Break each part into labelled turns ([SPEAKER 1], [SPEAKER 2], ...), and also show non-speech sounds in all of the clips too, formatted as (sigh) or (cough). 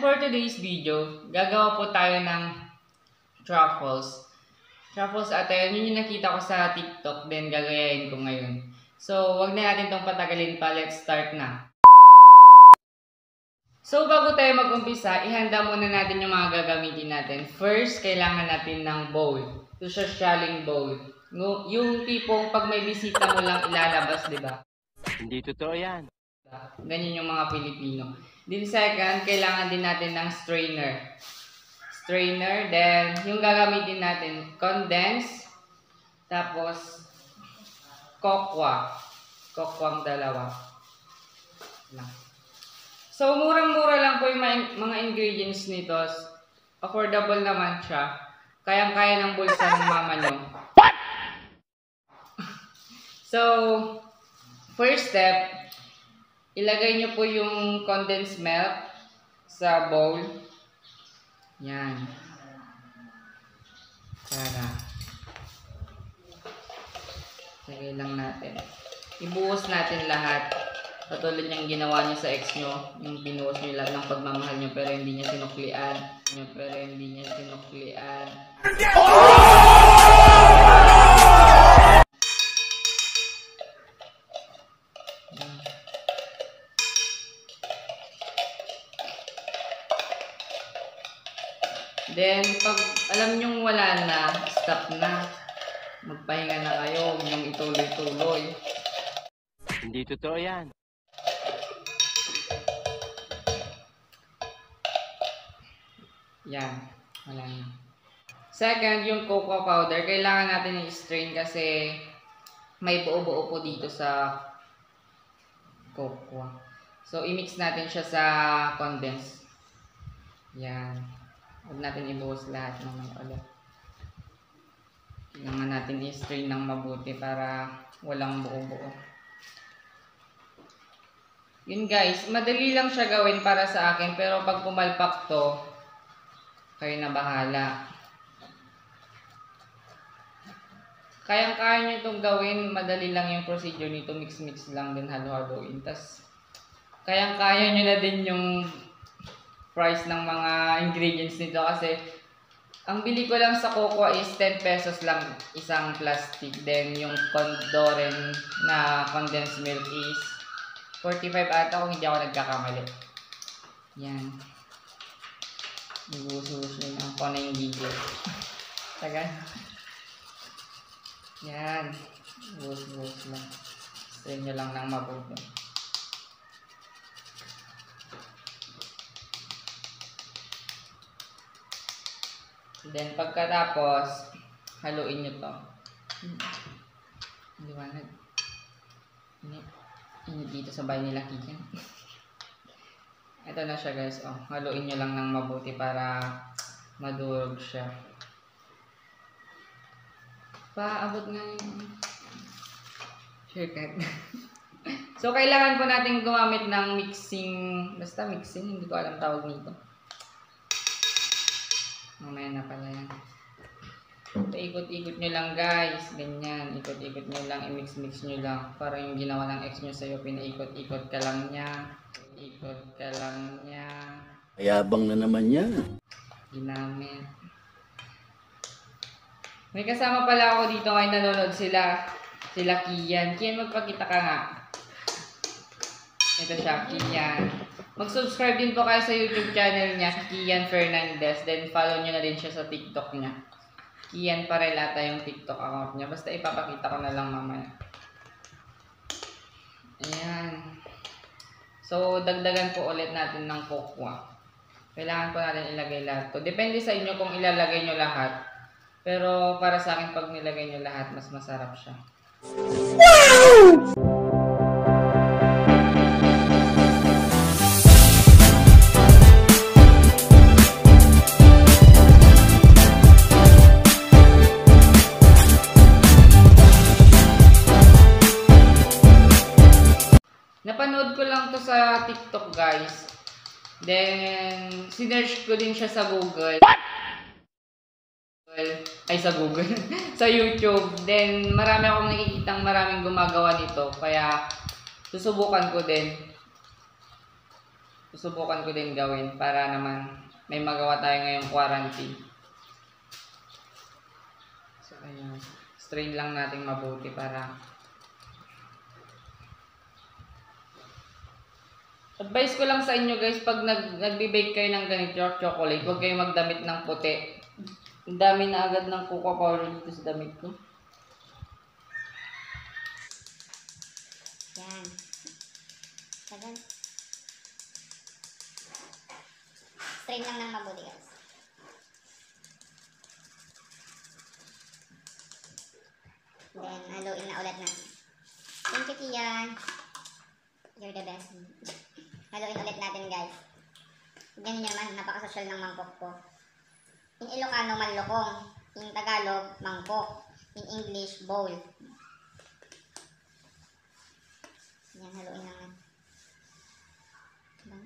[SPEAKER 1] And for today's video, gagawa po tayo ng truffles. Truffles ate, yun yung nakita ko sa TikTok, then gagayahin ko ngayon. So, wag na natin tong patagalin pa, let's start na. So, bago tayo mag-umpisa, ihanda muna natin yung mga gagamitin natin. First, kailangan natin ng bowl. Ito siya shelling bowl. Yung tipong pag may bisita mo lang ilalabas, di ba?
[SPEAKER 2] Hindi totoo yan.
[SPEAKER 1] Ganyan yung mga Pilipino. Then second, kailangan din natin ng strainer. Strainer, then yung gagamitin natin, condense, tapos kokwa. Kokwa ang dalawa. So, murang-mura lang po yung mga ingredients nito. Affordable naman siya. Kayang-kaya ng bulsa ng mama nyo. What? (laughs) so, first step, ilagay nyo po yung condensed milk sa bowl. Yan. Para. Lagay lang natin. Ibuhos natin lahat. Katulad niyang ginawa niyo sa ex nyo. Yung pinuhos niyo lahat ng pagmamahal niyo pero hindi niya sinuklian. Pero hindi niya sinuklian. Then, pag alam nyong wala na, stop na. Magpahinga na kayo, huwag nyong ituloy-tuloy.
[SPEAKER 2] Hindi totoo yan.
[SPEAKER 1] Yan, wala na. Second, yung cocoa powder, kailangan natin i-strain kasi may buo-buo po dito sa cocoa. So, i-mix natin siya sa condense. Yan. Huwag natin ibuhos lahat naman ulit. Kailangan natin i-strain ng mabuti para walang buo-buo. Yun guys, madali lang siya gawin para sa akin pero pag pumalpak to, kayo na bahala. Kayang-kaya nyo itong gawin, madali lang yung procedure nito, mix-mix lang din halo-haloin. Tapos, kayang-kaya nyo na din yung price ng mga ingredients nito kasi ang bili ko lang sa cocoa is 10 pesos lang isang plastic. Then yung Condoren na condensed milk is 45 ata kung hindi ako nagkakamali. Yan. Nyo lang kung ano yung video. Tagal. Yan. Ibuhos-buhos lang. Sa inyo lang ng mabuti. Then, pagkatapos, haluin nyo to. Liwanag. Init. Init dito sa bahay nila Kikin. (laughs) Ito na siya guys. Oh, haluin nyo lang ng mabuti para madurog siya. Paabot nga yung shortcut. (laughs) so, kailangan po natin gumamit ng mixing, basta mixing, hindi ko alam tawag nito. Mamaya na pala yan. Ikot-ikot nyo lang guys. Ganyan. Ikot-ikot nyo lang. I-mix-mix nyo lang. Para yung ginawa ng ex nyo sa'yo. Pinaikot-ikot ka lang niya. Ikot ka lang niya.
[SPEAKER 3] Ayabang na naman yan.
[SPEAKER 1] Ginamit. May kasama pala ako dito ngayon nanonood sila. Sila Kian. Kian, magpakita ka nga. Ito siya, Kian. Mag-subscribe din po kayo sa YouTube channel niya, Kian Fernandez. Then follow nyo na din siya sa TikTok niya. Kian Parelata yung TikTok account niya. Basta ipapakita ko na lang mamaya. Ayan. So, dagdagan po ulit natin ng cocoa. Kailangan po natin ilagay lahat to. Depende sa inyo kung ilalagay nyo lahat. Pero para sa akin, pag nilagay nyo lahat, mas masarap siya. Wow! Then, sinerch ko din siya sa Google. What? Ay, sa Google. (laughs) sa YouTube. Then, marami akong nakikitang maraming gumagawa nito. Kaya, susubukan ko din. susubukan ko din gawin para naman may magawa tayo ngayong quarantine. So, ayun. Strain lang natin mabuti para Advice ko lang sa inyo guys, pag nag, nagbe-bake kayo ng ganito chocolate, huwag kayo magdamit ng puti. Ang dami na agad ng cocoa powder dito sa damit ko.
[SPEAKER 4] Yan. Tagal. Strain lang ng mabuti guys. Then, haluin na ulit natin. Thank you, Kian. You're the best. Haluin ulit natin, guys. Ganyan naman, napakasosyal ng mangkok ko. In Ilocano, manlokong. In Tagalog, mangkok. In English, bowl. Yan, haluin natin. Diba?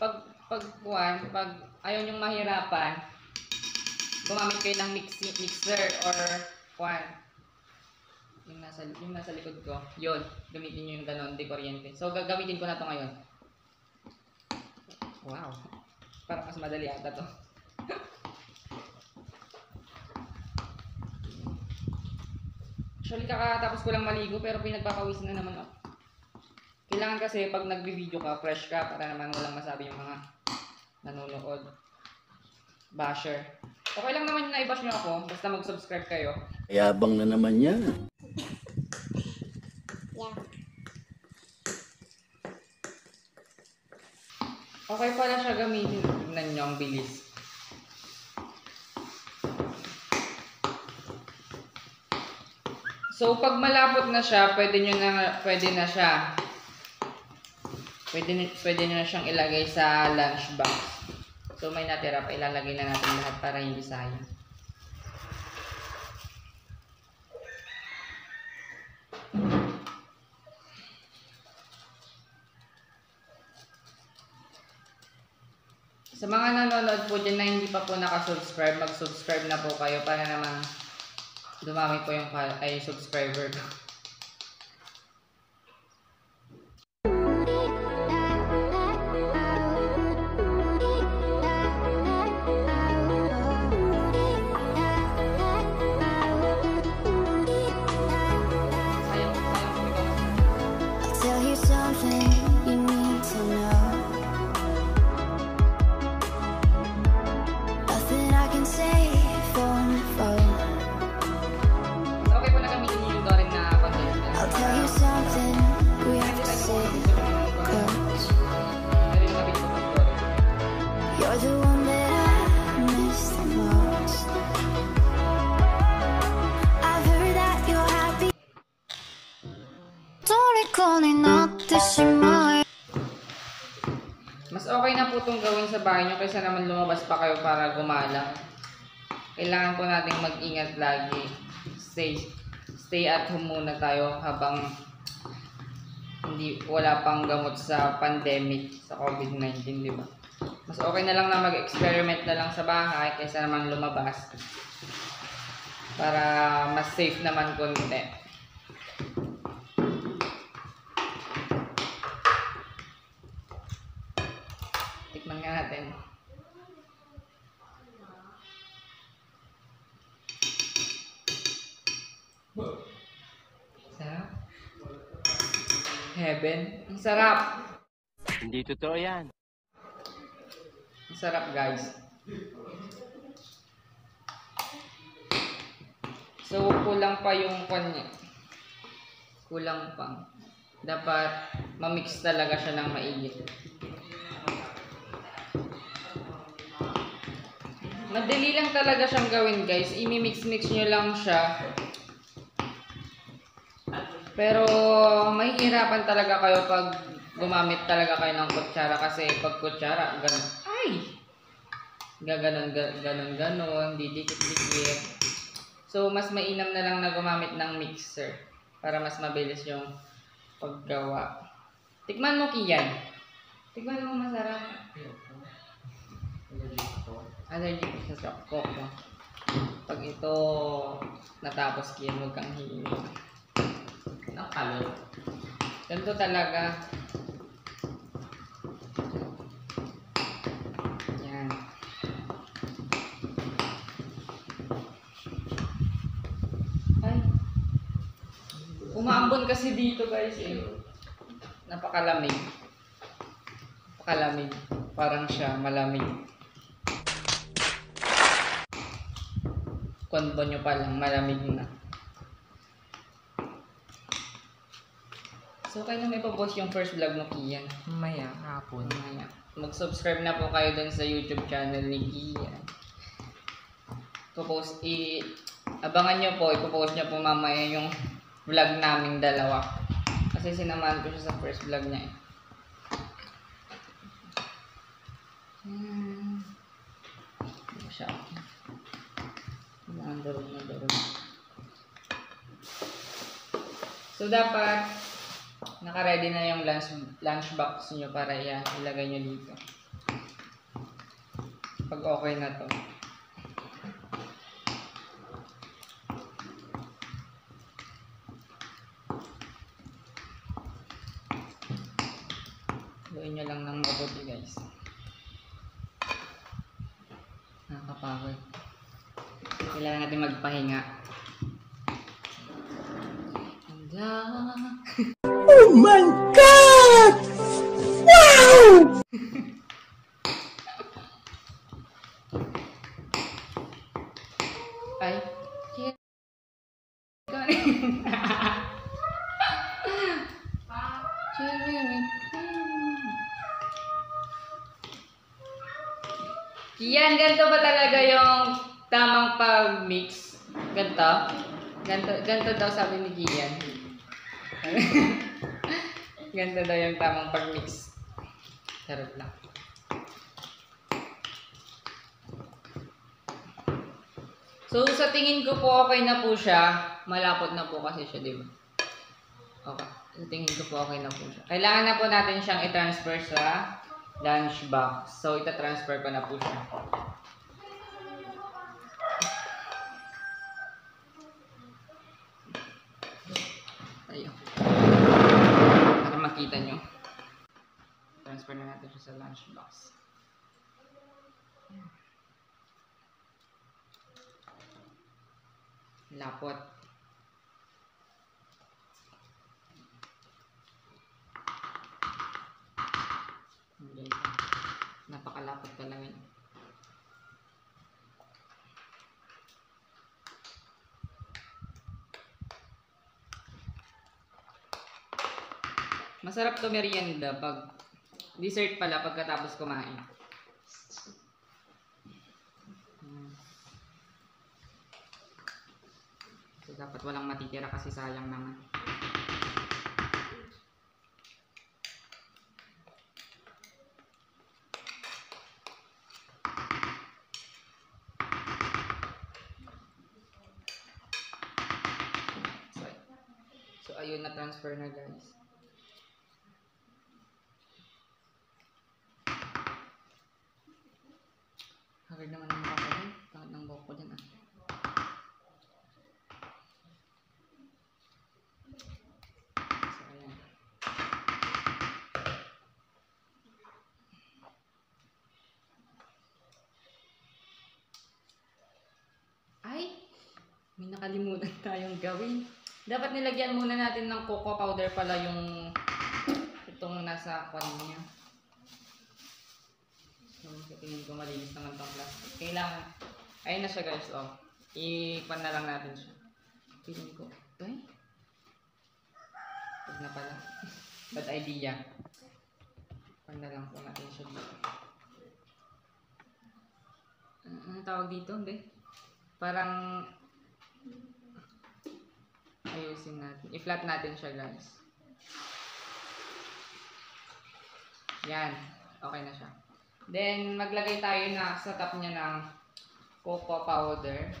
[SPEAKER 1] Pag, pag, kuwan, pag ayaw nyong mahirapan, gumamit kayo ng mix, mixer or kuwan. Yung nasa, yung nasa likod ko, yun, gamitin nyo yung ganon, di kuryente. So, gagamitin ko na to ngayon. Wow. Parang mas madali ata to. (laughs) Actually, kakatapos ko lang maligo pero pinagpapawis na naman ako. Kailangan kasi pag nagbi-video ka, fresh ka para naman walang masabi yung mga nanonood. Basher. Okay lang naman na i-bash nyo ako, basta mag-subscribe kayo.
[SPEAKER 3] Ayabang na naman yan.
[SPEAKER 1] Okay pala siya gamitin. Tignan nyo ang bilis. So, pag malapot na siya, pwede nyo na, pwede na siya. Pwede, pwede nyo na siyang ilagay sa lunch box. So, may natira pa. Ilalagay na natin lahat para hindi sayang. Sa mga nanonood po dyan na hindi pa po nakasubscribe, mag-subscribe na po kayo para naman dumami po yung ay subscriber ko. Kaysa naman lumabas pa kayo para gumala. Kailangan po nating mag-ingat lagi. Stay, stay at home muna tayo habang hindi wala pang gamot sa pandemic sa COVID-19, di ba? Mas okay na lang na mag-experiment na lang sa bahay kaysa naman lumabas. Para mas safe naman konti. Tikman nga natin. Sarap. Heaven. Ang sarap.
[SPEAKER 2] Hindi totoo yan.
[SPEAKER 1] Ang sarap guys. So, kulang pa yung kanya. Kulang pa. Dapat mamix talaga siya ng maigit. Madali lang talaga siyang gawin guys. Imi-mix-mix nyo lang siya. Pero mahihirapan talaga kayo pag gumamit talaga kayo ng kutsara kasi pag kutsara, ganun. Ay! Gaganon, ga- ganon, ganon, didikit-dikit. So, mas mainam na lang na gumamit ng mixer para mas mabilis yung paggawa. Tikman mo, Kian. Tikman mo, masarap. Allergic sa choco. Pag ito natapos, Kian, huwag kang hihingi. Ang kalot. Ganito talaga. Yan. Ay. Umaambon kasi dito guys eh. Napakalamig. Napakalamig. Parang siya malamig. Konbo nyo pa lang, malamig na. So, kaya may papost yung first vlog mo, Kian.
[SPEAKER 5] Maya, hapon.
[SPEAKER 1] Mamaya. Mag-subscribe na po kayo dun sa YouTube channel ni Kian. Ipopost, i... Abangan nyo po, ipopost niya po mamaya yung vlog naming dalawa. Kasi sinamahan ko siya sa first vlog niya eh. Hmm. Siya. Kailangan darog na darog. So, dapat naka-ready na yung lunch, lunch box nyo para yan, ilagay nyo dito. Pag okay na to. Luin nyo lang ng mabuti guys. Nakakapagod. Kailangan natin magpahinga. Handa. Ay. Kaya... Kian, ganito ba talaga yung tamang pag-mix? Ganito? Ganito, ganito daw sabi ni Kian. (laughs) ganito daw yung tamang pag-mix. Charot lang. So, sa tingin ko po okay na po siya. Malapot na po kasi siya, di ba? Okay. Sa tingin ko po okay na po siya. Kailangan na po natin siyang i-transfer sa lunch box. So, ita-transfer ko na po siya. Box. Lapot. Napakalapot talaga yun. Masarap to merienda pag dessert pala pagkatapos kumain. So, dapat walang matitira kasi sayang naman. So ayun na transfer na guys. Hagard naman ng mukha ko dyan. Pangit ng buhok ko dyan ah. So, ayan. Ay! May nakalimutan (laughs) tayong gawin. Dapat nilagyan muna natin ng cocoa powder pala yung itong nasa kwan niya. Tingin ko malinis naman tong plastic. Kailangan, ayun na siya guys, oh. I-pan na lang natin siya. Tingin ko, ay. Huwag na pala. (laughs) Bad idea. Pan na lang po natin siya dito. Ano anong tawag dito? Hindi. Parang ayusin natin. I-flat natin siya guys. Yan. Okay na siya. Then, maglagay tayo na sa top niya ng cocoa powder.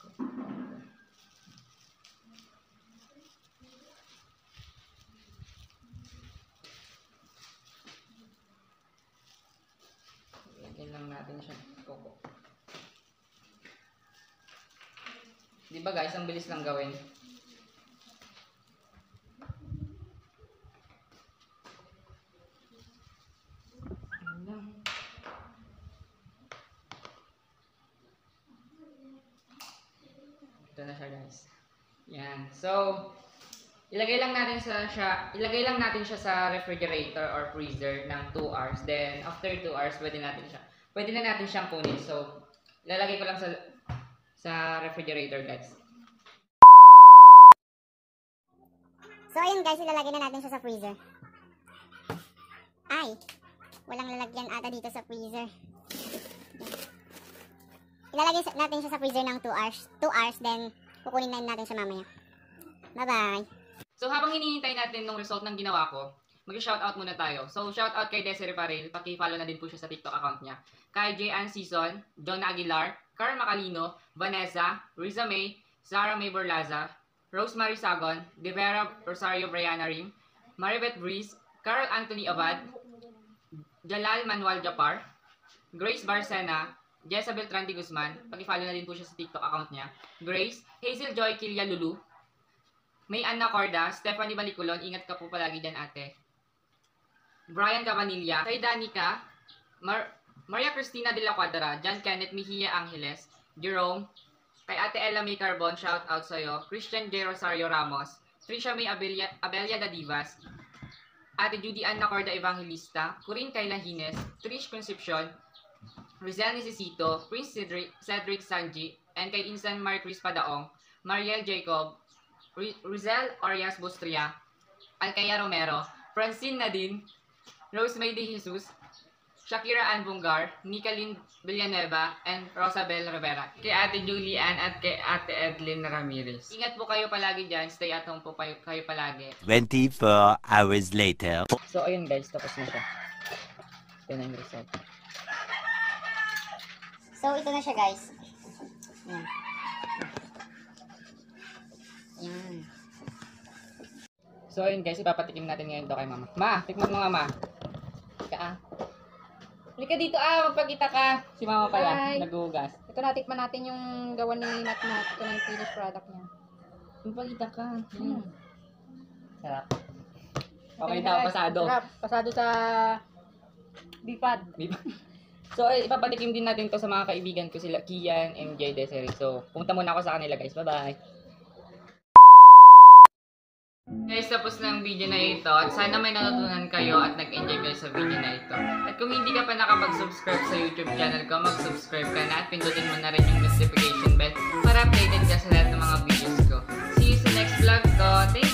[SPEAKER 1] Cocoa. Lagyan lang natin siya ng coco. Di ba guys, ang bilis lang gawin. Ito na siya guys. Yan. So, ilagay lang natin sa siya, ilagay lang natin siya sa refrigerator or freezer ng 2 hours. Then after 2 hours, pwede natin siya. Pwede na natin siyang kunin. So, ilalagay ko lang sa sa refrigerator guys.
[SPEAKER 4] So, ayun guys, ilalagay na natin siya sa freezer. Ay, walang lalagyan ata dito sa freezer. Ilalagay natin siya sa freezer ng 2 hours. 2 hours, then kukunin na natin siya mamaya. Bye-bye.
[SPEAKER 1] So habang hinihintay natin ng result ng ginawa ko, mag-shoutout muna tayo. So shoutout kay Desiree Parel, paki-follow na din po siya sa TikTok account niya. Kay J. Season, John Aguilar, Carl Macalino, Vanessa, Riza May, Sarah May Borlaza, Rosemary Sagon, Devera Rosario Brianna Rim, Maribeth Breeze, Carl Anthony Abad, Jalal Manuel Japar, Grace Barcena, Jezabel Tranti Guzman, paki-follow na din po siya sa TikTok account niya. Grace, Hazel Joy Kilya Lulu, may Anna Corda, Stephanie Baliculon, ingat ka po palagi dyan ate. Brian Cabanilla, kay Danica, Mar Maria Cristina de la Cuadra, John Kenneth Mejia Angeles, Jerome, kay Ate Ella May Carbon, shout out sa'yo, Christian J. Rosario Ramos, Trisha May Abelia, Abelia Dadivas, Ate Judy Anna Corda Evangelista, Corinne Kayla Hines, Trish Concepcion, Rizal Necesito, Prince Cedric, Cedric Sanji, and kay Insan Marcris Padaong, Mariel Jacob, Rizel Arias Bustria, Alcaya Romero, Francine Nadine, Rosemary De Jesus, Shakira Ann Bungar, Nicalyn Villanueva, and Rosabel Rivera. Kay Ate Julie Ann at kay Ate Edlyn Ramirez. Ingat po kayo palagi dyan. Stay at home po kayo, kayo palagi.
[SPEAKER 2] 24 hours later.
[SPEAKER 1] So, ayun guys. Tapos na siya. Ito na yung result.
[SPEAKER 4] So, ito na siya guys. Yan. Yan.
[SPEAKER 1] So, ayun guys. Ipapatikim natin ngayon to kay mama. Ma, tikman mo nga ma. Halika ah. Halika dito ah. Magpagkita ka. Si mama pala.
[SPEAKER 5] Hi. Ito natikman natin yung gawa ni Nat Nat. Ito na yung finished product niya.
[SPEAKER 1] Magpagkita ka.
[SPEAKER 5] Hmm.
[SPEAKER 1] Sarap. Okay daw, pasado.
[SPEAKER 5] Sarap. Pasado sa bipad.
[SPEAKER 1] So, eh, ipapatikim din natin to sa mga kaibigan ko sila, Kian, MJ, Desiree. So, punta muna ako sa kanila guys. Bye-bye! Guys, tapos na ang video na ito at sana may natutunan kayo at nag-enjoy kayo sa video na ito. At kung hindi ka pa nakapag-subscribe sa YouTube channel ko, mag-subscribe ka na at pindutin mo na rin yung notification bell para updated ka sa lahat ng mga videos ko. See you sa next vlog ko. Thank you!